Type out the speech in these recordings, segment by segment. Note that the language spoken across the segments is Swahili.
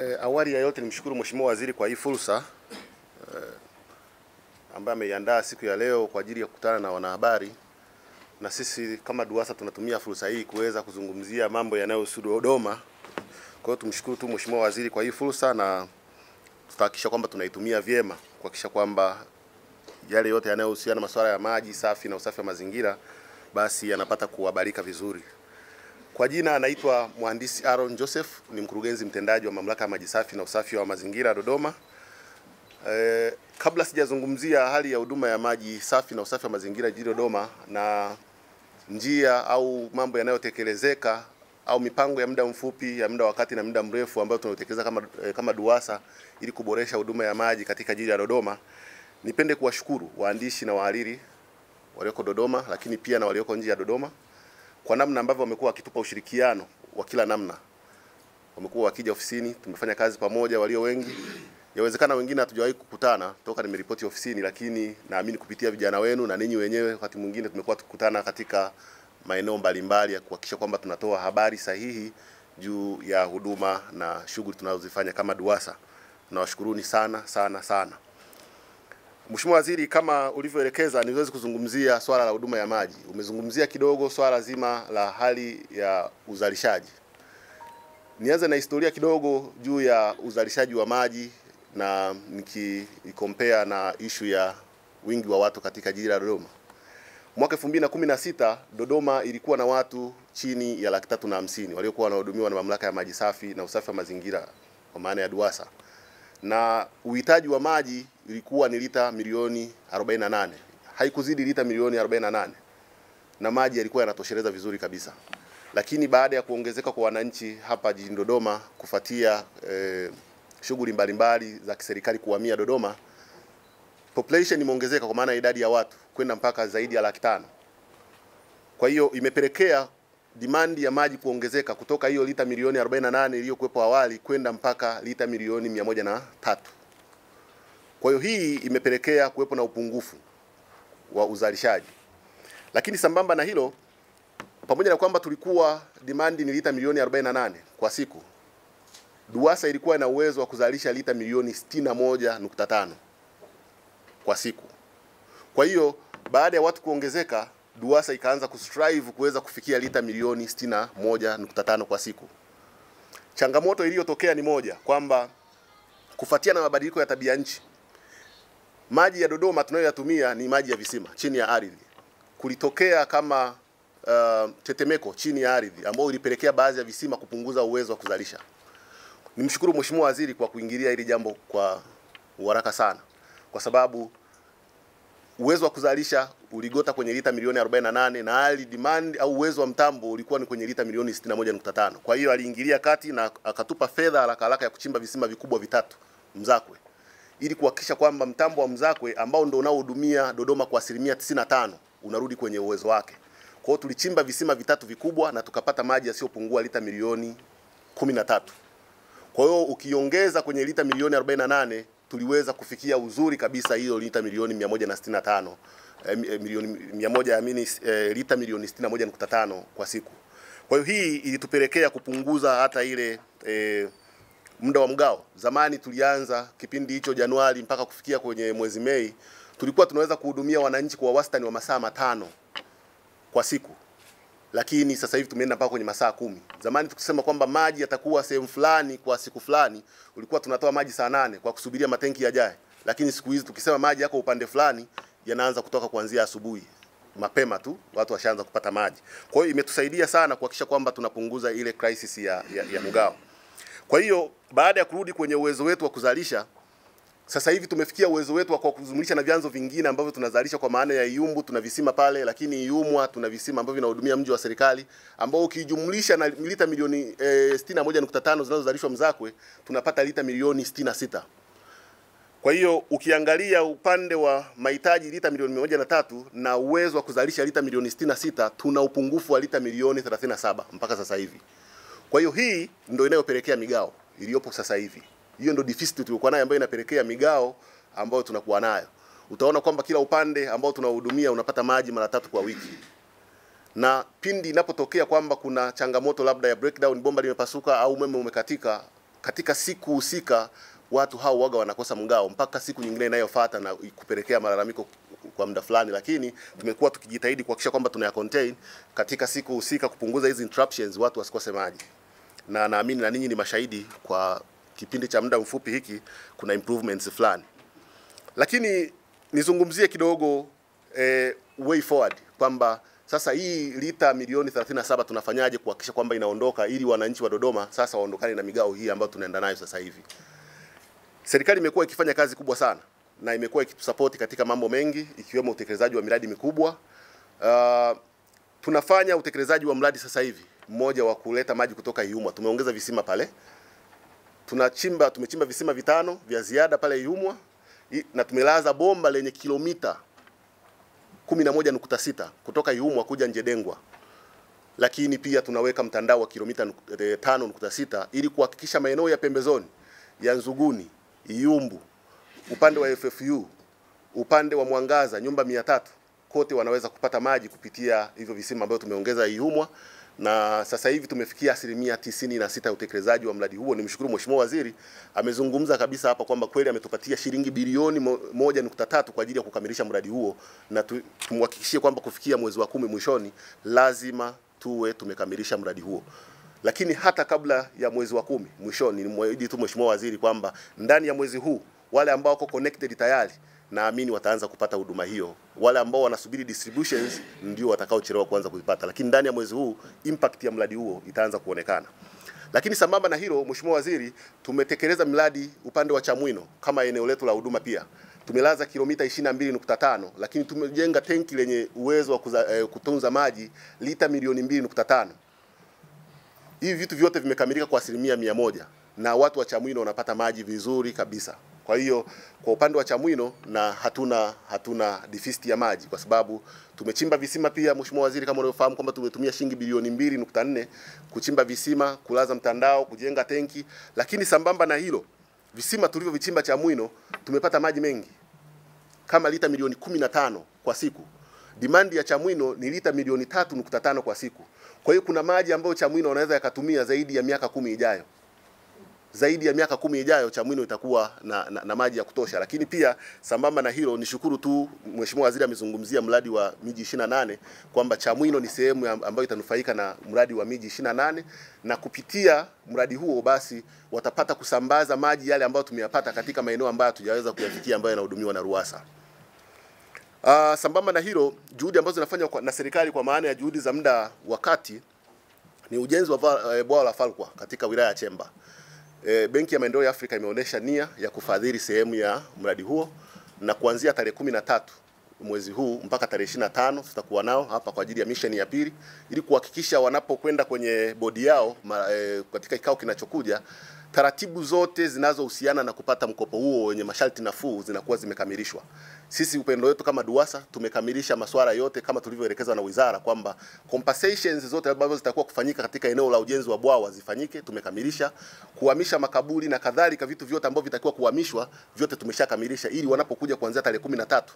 E, awali ya yote nimshukuru Mheshimiwa Waziri kwa hii fursa e, ambayo ameiandaa siku ya leo kwa ajili ya kukutana na wanahabari, na sisi kama DUWASA tunatumia fursa hii kuweza kuzungumzia mambo yanayohusu Dodoma. Kwa hiyo tumshukuru tu Mheshimiwa Waziri kwa hii fursa, na tutahakikisha kwamba tunaitumia vyema kuhakikisha kwamba yale yote yanayohusiana na masuala ya maji safi na usafi wa mazingira basi yanapata kuhabarika vizuri. Kwa jina anaitwa Mhandisi Aaron Joseph, ni mkurugenzi mtendaji wa Mamlaka ya Maji Safi na Usafi wa Mazingira Dodoma. E, kabla sijazungumzia hali ya huduma ya maji safi na usafi wa mazingira jijini Dodoma na njia au mambo yanayotekelezeka au mipango ya muda mfupi, ya muda wakati na muda mrefu ambayo tunatekeleza kama, e, kama DUWASA ili kuboresha huduma ya maji katika jiji la Dodoma, nipende kuwashukuru waandishi na wahariri walioko Dodoma, lakini pia na walioko nje ya Dodoma kwa namna ambavyo wamekuwa wakitupa ushirikiano wa kila namna. Wamekuwa wakija ofisini, tumefanya kazi pamoja, walio wengi. Yawezekana wengine hatujawahi kukutana toka nimeripoti ofisini, lakini naamini kupitia vijana wenu na ninyi wenyewe, wakati mwingine tumekuwa tukikutana katika maeneo mbalimbali ya kuhakikisha kwamba tunatoa habari sahihi juu ya huduma na shughuli tunazozifanya kama DUWASA. Nawashukuruni sana sana sana. Mheshimiwa Waziri, kama ulivyoelekeza, niweze kuzungumzia swala la huduma ya maji. Umezungumzia kidogo swala zima la hali ya uzalishaji. Nianze na historia kidogo juu ya uzalishaji wa maji na nikikompea na ishu ya wingi wa watu katika jiji la Dodoma. Mwaka 2016 Dodoma ilikuwa na watu chini ya laki tatu na hamsini waliokuwa wanahudumiwa na Mamlaka ya Maji Safi na Usafi wa Mazingira kwa maana ya DUWASA na uhitaji wa maji ilikuwa ni lita milioni 48, haikuzidi lita milioni 48, na maji yalikuwa yanatosheleza vizuri kabisa. Lakini baada ya kuongezeka kwa wananchi hapa jijini Dodoma kufuatia eh, shughuli mbalimbali za kiserikali kuhamia Dodoma, population imeongezeka kwa maana idadi ya watu kwenda mpaka zaidi ya laki tano. Kwa hiyo imepelekea dimandi ya maji kuongezeka kutoka hiyo lita milioni 48 iliyokuwepo awali kwenda mpaka lita milioni mia moja na tatu. Kwa hiyo hii imepelekea kuwepo na upungufu wa uzalishaji, lakini sambamba na hilo, pamoja na kwamba tulikuwa dimandi ni lita milioni 48 kwa siku, DUWASA ilikuwa na uwezo wa kuzalisha lita milioni 61.5 kwa siku. Kwa hiyo baada ya watu kuongezeka DUWASA ikaanza kustrive kuweza kufikia lita milioni 61.5 kwa siku. Changamoto iliyotokea ni moja, kwamba kufuatia na mabadiliko ya tabia nchi, maji ya Dodoma tunayoyatumia ni maji ya visima chini ya ardhi. Kulitokea kama uh, tetemeko chini ya ardhi ambayo ilipelekea baadhi ya visima kupunguza uwezo wa kuzalisha. Nimshukuru Mheshimiwa Waziri kwa kuingilia hili jambo kwa uharaka sana, kwa sababu uwezo wa kuzalisha uligota kwenye lita milioni 48 na hali demand au uwezo wa mtambo ulikuwa ni kwenye lita milioni 61.5. Kwa hiyo aliingilia kati na akatupa fedha haraka haraka ya kuchimba visima vikubwa vitatu Mzakwe, ili kuhakikisha kwamba mtambo wa Mzakwe ambao ndio unaohudumia Dodoma kwa asilimia 95 unarudi kwenye uwezo wake. Kwa hiyo tulichimba visima vitatu vikubwa na tukapata maji yasiyopungua lita milioni 13. Kwa hiyo ukiongeza kwenye lita milioni 48 tuliweza kufikia uzuri kabisa hiyo lita milioni 165 eh, milioni 100 amini eh, lita milioni 61.5 kwa siku. Kwa hiyo hii ilitupelekea kupunguza hata ile eh, muda wa mgao. Zamani tulianza kipindi hicho Januari mpaka kufikia kwenye mwezi Mei, tulikuwa tunaweza kuhudumia wananchi kwa wastani wa masaa matano kwa siku lakini sasa hivi tumeenda mpaka kwenye masaa kumi. Zamani tukisema kwamba maji yatakuwa sehemu fulani kwa siku fulani, ulikuwa tunatoa maji saa nane kwa kusubiria matenki yajae, lakini siku hizi tukisema maji yako upande fulani, yanaanza kutoka kuanzia asubuhi mapema tu, watu washaanza kupata maji. Kwa hiyo imetusaidia sana kuhakikisha kwamba tunapunguza ile crisis ya, ya, ya mgao. Kwa hiyo baada ya kurudi kwenye uwezo wetu wa kuzalisha sasa hivi tumefikia uwezo wetu wa kuzumlisha na vyanzo vingine ambavyo tunazalisha kwa maana ya Iyumbu tuna visima pale, lakini Iyumwa tuna visima ambavyo vinahudumia mji wa serikali ambao ukijumlisha na lita milioni e, 61.5 zinazozalishwa Mzakwe tunapata lita milioni 66. Kwa hiyo ukiangalia upande wa mahitaji lita milioni moja na tatu na uwezo wa kuzalisha lita milioni 66 tuna upungufu wa lita milioni 37 mpaka sasa hivi. Kwa hiyo hii ndio inayopelekea migao iliyopo sasa hivi. Hiyo ndio deficit tuliokuwa nayo ambayo inapelekea migao ambayo tunakuwa nayo. Utaona kwamba kila upande ambao tunahudumia unapata maji mara tatu kwa wiki. na pindi inapotokea kwamba kuna changamoto labda ya breakdown, bomba limepasuka au umeme umekatika, katika siku husika watu hao waga wanakosa mgao mpaka siku nyingine inayofuata na kupelekea malalamiko kwa muda fulani, lakini tumekuwa tukijitahidi kuhakikisha kwamba tunaya contain katika siku husika kupunguza hizi interruptions, watu wasikose maji, na naamini na ninyi ni mashahidi, kwa kipindi cha muda mfupi hiki kuna improvements fulani, lakini nizungumzie kidogo eh, way forward kwamba sasa hii lita milioni 37 tunafanyaje kuhakikisha kwamba inaondoka ili wananchi wa Dodoma sasa waondokane na migao hii ambayo tunaenda nayo sasa hivi. Serikali imekuwa ikifanya kazi kubwa sana na imekuwa ikitusapoti katika mambo mengi ikiwemo utekelezaji wa miradi mikubwa. Uh, tunafanya utekelezaji wa mradi sasa hivi mmoja wa kuleta maji kutoka Ihumwa. Tumeongeza visima pale, tunachimba tumechimba visima vitano vya ziada pale Ihumwa na tumelaza bomba lenye kilomita 11.6 kutoka Ihumwa kuja Njedengwa, lakini pia tunaweka mtandao wa kilomita eh, 5.6 ili kuhakikisha maeneo ya pembezoni ya Nzuguni, Iyumbu, upande wa FFU, upande wa Mwangaza, nyumba mia tatu kote wanaweza kupata maji kupitia hivyo visima ambavyo tumeongeza Ihumwa, na sasa hivi tumefikia asilimia tisini na sita ya utekelezaji wa mradi huo. Nimshukuru Mheshimiwa Waziri amezungumza kabisa hapa kwamba kweli ametupatia shilingi bilioni mo- moja nukta tatu kwa ajili ya kukamilisha mradi huo, na tu- tumhakikishie kwamba kufikia mwezi wa kumi mwishoni lazima tuwe tumekamilisha mradi huo lakini hata kabla ya mwezi wa kumi mwishoni, nimwahidi tu Mheshimiwa Waziri kwamba ndani ya mwezi huu wale ambao wako connected tayari naamini wataanza kupata huduma hiyo. Wale ambao wanasubiri distributions ndio watakaochelewa kuanza kuipata, lakini ndani ya mwezi huu impact ya mradi huo itaanza kuonekana. Lakini sambamba na hilo, Mheshimiwa Waziri, tumetekeleza mradi upande wa Chamwino kama eneo letu la huduma pia tumelaza kilomita 22.5 lakini tumejenga tenki lenye uwezo wa kuza, eh, kutunza maji lita milioni 2.5 hivi vitu vyote vimekamilika kwa asilimia mia moja na watu wa Chamwino wanapata maji vizuri kabisa. Kwa hiyo kwa upande wa Chamwino na hatuna hatuna deficit ya maji kwa sababu tumechimba visima pia, Mheshimiwa Waziri, kama unavyofahamu kwamba tumetumia shilingi bilioni mbili nukta nne kuchimba visima, kulaza mtandao, kujenga tenki, lakini sambamba na hilo visima tulivyovichimba Chamwino tumepata maji mengi kama lita milioni 15 kwa siku. Demand ya Chamwino ni lita milioni tatu nukta tano kwa siku. Kwa hiyo kuna maji ambayo Chamwino wanaweza yakatumia zaidi ya miaka kumi ijayo. Zaidi ya miaka kumi ijayo Chamwino itakuwa na, na, na maji ya kutosha. Lakini pia sambamba na hilo, nishukuru tu Mheshimiwa Waziri amezungumzia mradi wa miji 28 kwamba Chamwino ni sehemu ambayo itanufaika na mradi wa miji 28 na kupitia mradi huo basi watapata kusambaza maji yale ambayo tumeyapata katika maeneo ambayo hatujaweza kuyafikia ambayo yanahudumiwa na RUWASA. Uh, sambamba na hilo juhudi ambazo zinafanywa na serikali kwa maana ya juhudi za muda wa kati ni ujenzi wa e, bwawa la Falkwa katika wilaya ya Chemba. E, Benki ya Maendeleo ya Afrika imeonyesha nia ya kufadhili sehemu ya mradi huo na kuanzia tarehe kumi na tatu mwezi huu mpaka tarehe 25 tutakuwa nao hapa kwa ajili ya misheni ya pili ili kuhakikisha wanapokwenda kwenye bodi yao ma, e, katika kikao kinachokuja taratibu zote zinazohusiana na kupata mkopo huo wenye masharti nafuu zinakuwa zimekamilishwa. Sisi upendo wetu kama DUWASA tumekamilisha masuala yote kama tulivyoelekezwa na wizara kwamba compensations zote ambazo zitakuwa kufanyika katika eneo la ujenzi wa bwawa zifanyike, tumekamilisha. Kuhamisha makaburi na kadhalika, vitu vyote ambavyo vitakiwa kuhamishwa vyote tumeshakamilisha, ili wanapokuja kuanzia tarehe kumi na tatu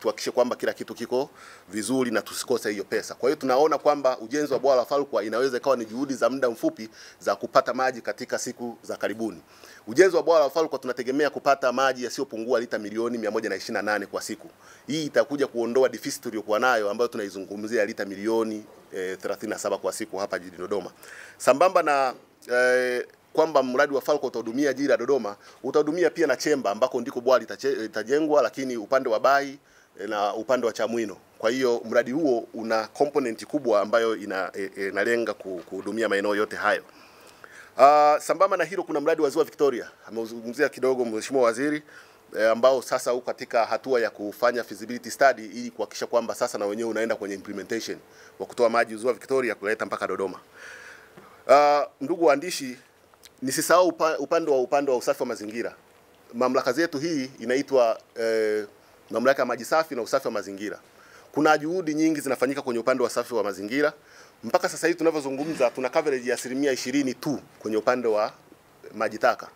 tuhakikishe kwamba kila kitu kiko vizuri na tusikose hiyo pesa. Kwa hiyo tunaona kwamba ujenzi wa bwawa la Falkwa inaweza ikawa ni juhudi za muda mfupi za kupata maji katika siku za karibuni. Ujenzi wa bwawa la Falkwa tunategemea kupata maji yasiyopungua lita milioni 128 kwa siku. Hii itakuja kuondoa deficit tuliyokuwa nayo ambayo tunaizungumzia lita milioni e, 37 kwa siku hapa jijini Dodoma. Sambamba na e, kwamba mradi wa Falco utahudumia jiji la Dodoma, utahudumia pia na Chemba ambako ndiko bwawa litajengwa, lakini upande wa Bai eh, na upande wa Chamwino. Kwa hiyo mradi huo una component kubwa ambayo inalenga e, e, kuhudumia maeneo yote hayo. Uh, sambamba na hilo kuna mradi wa Ziwa Victoria ameuzungumzia kidogo Mheshimiwa Waziri eh, ambao sasa uko katika hatua ya kufanya feasibility study ili kuhakikisha kwamba sasa na wenyewe unaenda kwenye implementation wa kutoa maji Ziwa Victoria kuleta mpaka Dodoma. Uh, ndugu waandishi, nisisahau upa, upande wa upande wa usafi wa mazingira. Mamlaka zetu hii inaitwa eh, mamlaka ya maji safi na usafi wa mazingira. Kuna juhudi nyingi zinafanyika kwenye upande wa safi wa mazingira. Mpaka sasa hivi tunavyozungumza, tuna coverage ya asilimia ishirini tu kwenye upande wa maji taka.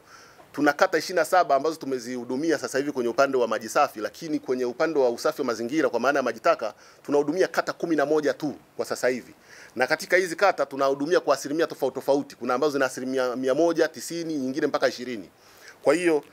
tuna kata 27 ambazo tumezihudumia sasa hivi kwenye upande wa maji safi, lakini kwenye upande wa usafi wa mazingira kwa maana ya maji taka tunahudumia kata kumi na moja tu kwa sasa hivi, na katika hizi kata tunahudumia kwa asilimia tofauti tofauti. Kuna ambazo zina asilimia mia moja tisini, nyingine mpaka ishirini. Kwa hiyo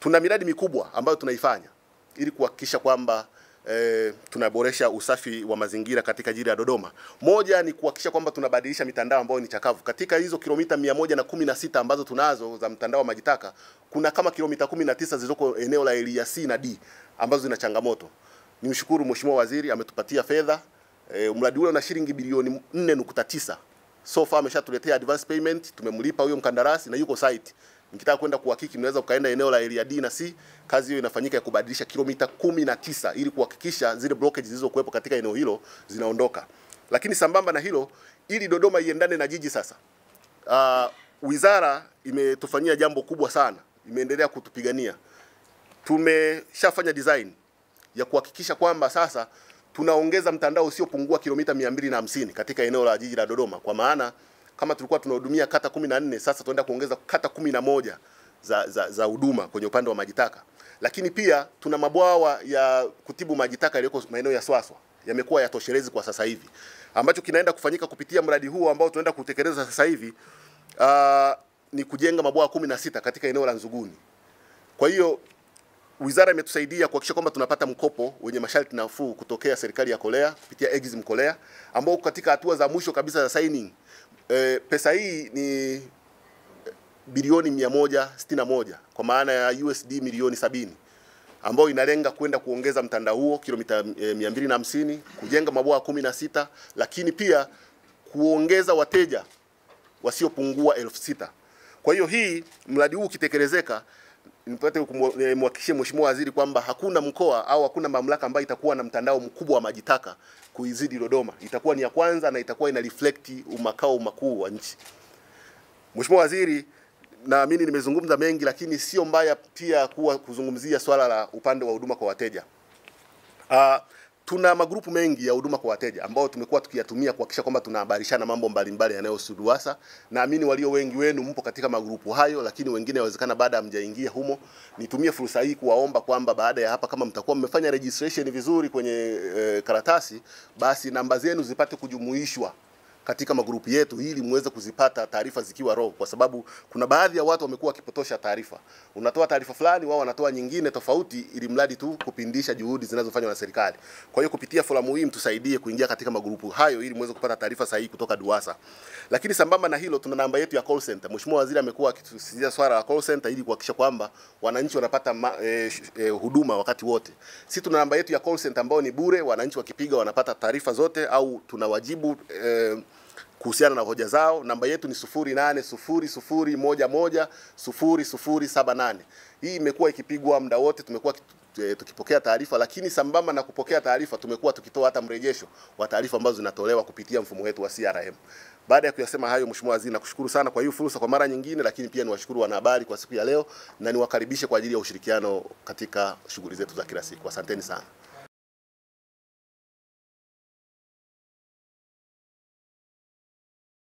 tuna miradi mikubwa ambayo tunaifanya ili kuhakikisha kwamba E, tunaboresha usafi wa mazingira katika jiji la Dodoma. Moja ni kuhakikisha kwamba tunabadilisha mitandao ambayo ni chakavu. Katika hizo kilomita mia moja na kumi na sita ambazo tunazo za mtandao wa maji taka, kuna kama kilomita 19 zilizoko eneo la Elia C na D ambazo zina changamoto. Nimshukuru Mheshimiwa Waziri ametupatia fedha. E, mradi ule una shilingi bilioni 4.9. So far ameshatuletea advance payment, tumemlipa huyo mkandarasi na yuko site. Mkitaka kwenda kuhakiki mnaweza ukaenda eneo la area D na C. Kazi hiyo inafanyika ya kubadilisha kilomita kumi na tisa ili kuhakikisha zile blockage zilizokuwepo katika eneo hilo zinaondoka. Lakini sambamba na hilo, ili Dodoma iendane na jiji sasa, uh, wizara imetufanyia jambo kubwa sana, imeendelea kutupigania. Tumeshafanya design ya kuhakikisha kwamba sasa tunaongeza mtandao usiopungua kilomita 250 katika eneo la jiji la Dodoma kwa maana kama tulikuwa tunahudumia kata 14 sasa tunaenda kuongeza kata 11 za za za huduma kwenye upande wa majitaka. Lakini pia tuna mabwawa ya kutibu majitaka yaliyoko maeneo ya Swaswa yamekuwa yatoshelezi kwa sasa hivi, ambacho kinaenda kufanyika kupitia mradi huu ambao tunaenda kutekeleza sasa hivi uh, ni kujenga mabwawa 16 katika eneo la Nzuguni. Kwa hiyo wizara imetusaidia kuhakikisha kwamba tunapata mkopo wenye masharti nafuu kutokea serikali ya Korea kupitia Exim Korea, ambao katika hatua za mwisho kabisa za signing E, pesa hii ni bilioni 161 kwa maana ya USD milioni sabini ambayo inalenga kwenda kuongeza mtandao huo kilomita e, 250 kujenga mabwawa 16 lakini pia kuongeza wateja wasiopungua elfu sita. Kwa hiyo hii mradi huu ukitekelezeka, nipate kumhakikishia Mheshimiwa Waziri kwamba hakuna mkoa au hakuna mamlaka ambayo itakuwa na mtandao mkubwa wa maji taka kuizidi Dodoma. Itakuwa ni ya kwanza na itakuwa ina reflect makao makuu wa nchi. Mheshimiwa Waziri, naamini nimezungumza mengi, lakini sio mbaya pia kuwa kuzungumzia swala la upande wa huduma kwa wateja. Uh, tuna magrupu mengi ya huduma kwa wateja ambao tumekuwa tukiyatumia kuhakikisha kwamba tunahabarishana mambo mbalimbali yanayohusu DUWASA. Naamini walio wengi wenu mpo katika magrupu hayo, lakini wengine inawezekana baada hamjaingia humo. Nitumie fursa hii kuwaomba kwamba baada ya hapa, kama mtakuwa mmefanya registration vizuri kwenye e, karatasi, basi namba zenu zipate kujumuishwa katika magrupu yetu ili muweze kuzipata taarifa zikiwa raw, kwa sababu kuna baadhi ya watu wamekuwa wakipotosha taarifa. Unatoa taarifa fulani, wao wanatoa nyingine tofauti, ili mradi tu kupindisha juhudi zinazofanywa na serikali. Kwa hiyo kupitia forum hii mtusaidie kuingia katika magrupu hayo ili muweze kupata taarifa sahihi kutoka DUWASA. Lakini sambamba na hilo, tuna namba yetu ya call center. Mheshimiwa Waziri amekuwa akitusisitiza swala la call center ili kuhakikisha kwamba wananchi wanapata ma, eh, eh, huduma wakati wote. Sisi tuna namba yetu ya call center ambayo ni bure, wananchi wakipiga wanapata taarifa zote au tunawajibu eh, kuhusiana na hoja zao. Namba yetu ni 0800110078. Hii imekuwa ikipigwa muda wote, tumekuwa tukipokea taarifa, lakini sambamba na kupokea taarifa tumekuwa tukitoa hata mrejesho wa taarifa ambazo zinatolewa kupitia mfumo wetu wa CRM. Baada ya kuyasema hayo, Mheshimiwa Waziri, nakushukuru sana kwa hiyo fursa kwa mara nyingine, lakini pia niwashukuru wanahabari kwa siku ya leo na niwakaribishe kwa ajili ya ushirikiano katika shughuli zetu za kila siku. Asanteni sana.